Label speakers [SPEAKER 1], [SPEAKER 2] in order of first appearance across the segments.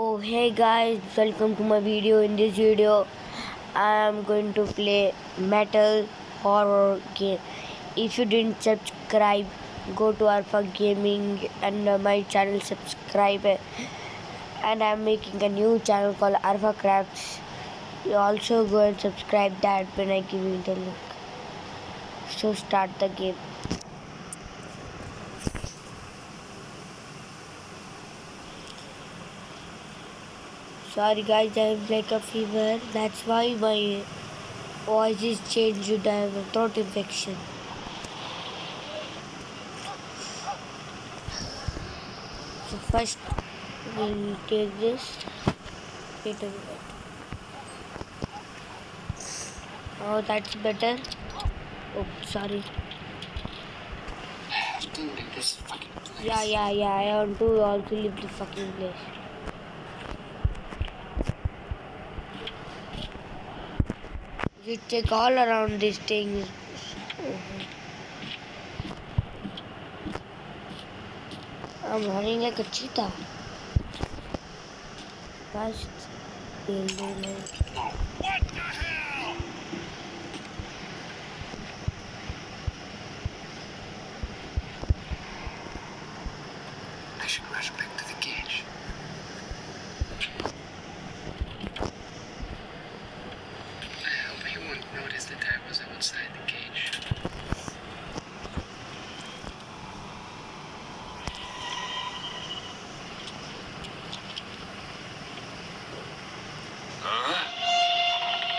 [SPEAKER 1] Oh hey guys, welcome to my video. In this video, I am going to play metal horror game. If you didn't subscribe, go to Alpha Gaming and uh, my channel subscribe. And I'm making a new channel called Alpha Crafts. You also go and subscribe that when I give you the link. So start the game. Sorry guys, I have like a fever. That's why my voice is changed. I have a throat infection. So first we'll take this. Wait a minute. Oh, that's better. Oh, sorry.
[SPEAKER 2] Dude, this fucking place.
[SPEAKER 1] Yeah, yeah, yeah. I want to also leave the fucking place. You check all around these things. I'm running like a cheetah. Fast. building.
[SPEAKER 2] I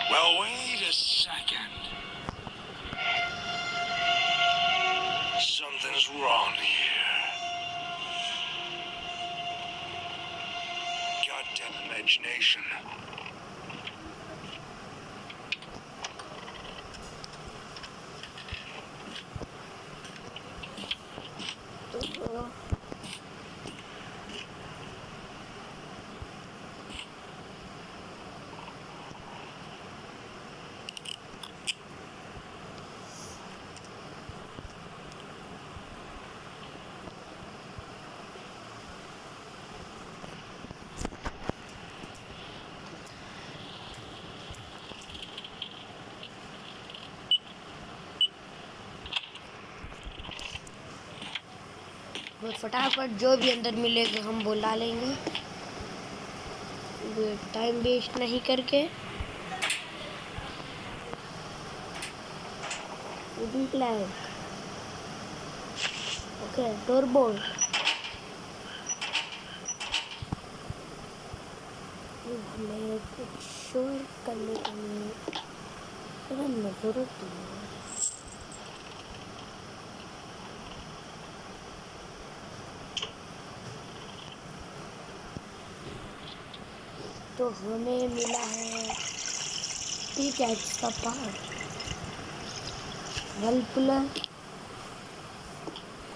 [SPEAKER 3] Well, wait a second. Something's wrong here. Goddamn imagination.
[SPEAKER 1] वो फटाफट जो भी अंदर मिलेगा हम बुला लेंगे। Time waste नहीं करके। okay, door bolt हमें कुछ शोर करने के लिए थोड़ा नज़र दिए तो हमें मिला है पिकैक्स का पार्ट पुलर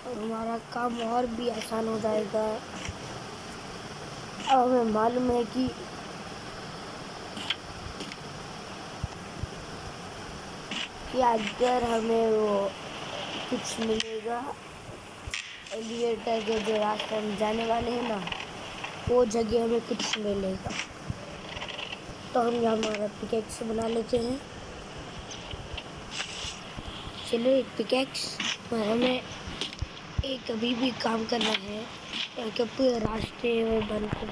[SPEAKER 1] और हमारा काम और भी आसान हो जाएगा। अब हमें मालूम है कि कि अगर हमें वो कुछ मिलेगा एलिवेटर के जो रास्ते हम जाने वाले हैं ना, वो जगह हमें कुछ मिलेगा। तो हम यहाँ हमारा पिकेक्स बना लेते हैं। चलो एक पिकेक्स हमें एक अभी भी काम करना है। एक रास्ते में बंद कर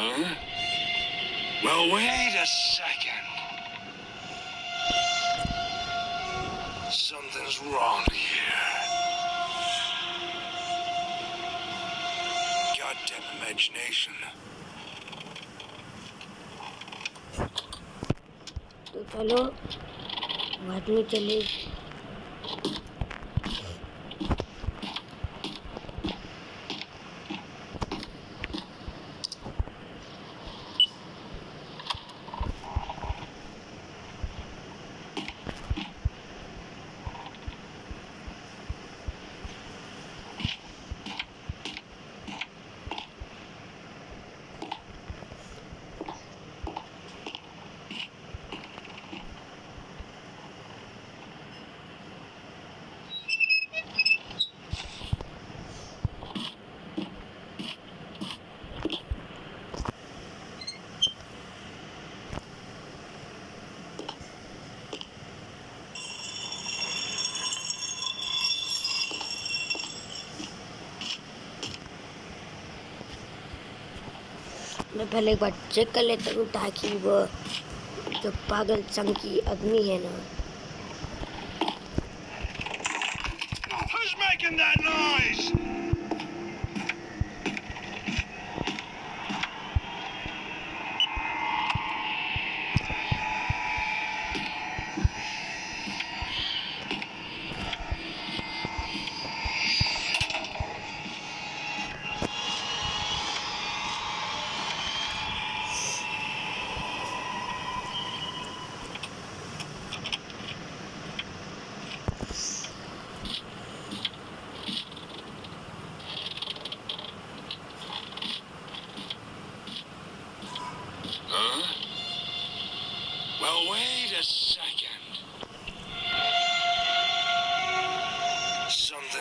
[SPEAKER 3] Huh? Well, wait a second. Something's wrong here. Goddamn imagination.
[SPEAKER 1] तो चलो बाद में चले मैं पहले एक बार चेक कर लेता हूँ ताकि वो जो पागल संघ की अग्नि है ना
[SPEAKER 3] Who's making that noise?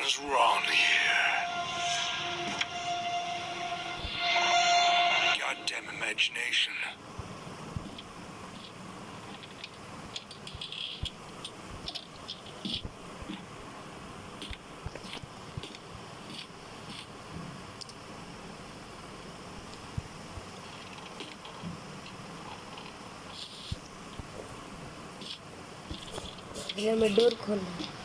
[SPEAKER 3] Something's wrong here. Goddamn imagination.
[SPEAKER 1] पहले मैं डोर खोलना अब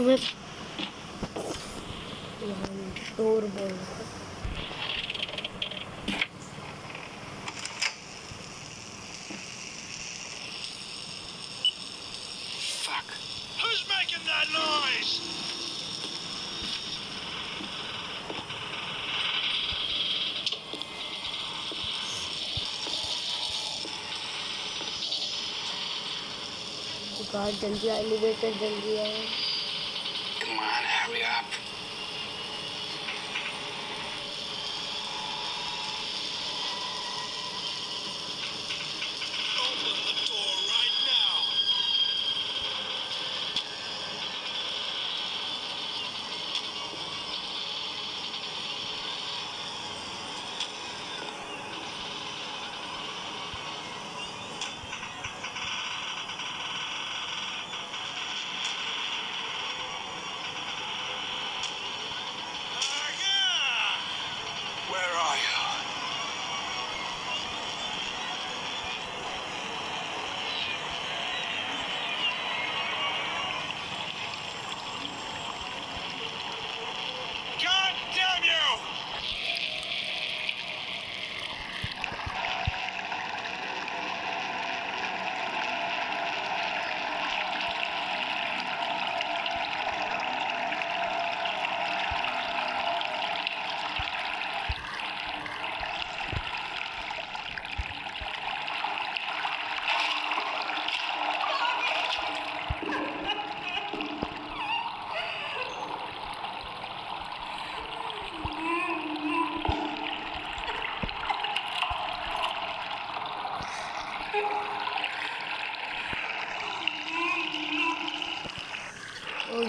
[SPEAKER 1] हमें डोर बोल जल्दी एलिवेटर जल्दी आए।
[SPEAKER 3] On, hurry up.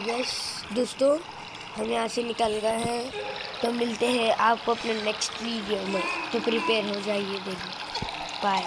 [SPEAKER 1] यस दोस्तों, हम यहाँ से निकल गए हैं। तो मिलते हैं आपको अपने नेक्स्ट वीडियो में। तो प्रिपेयर हो जाइए देखिए बाय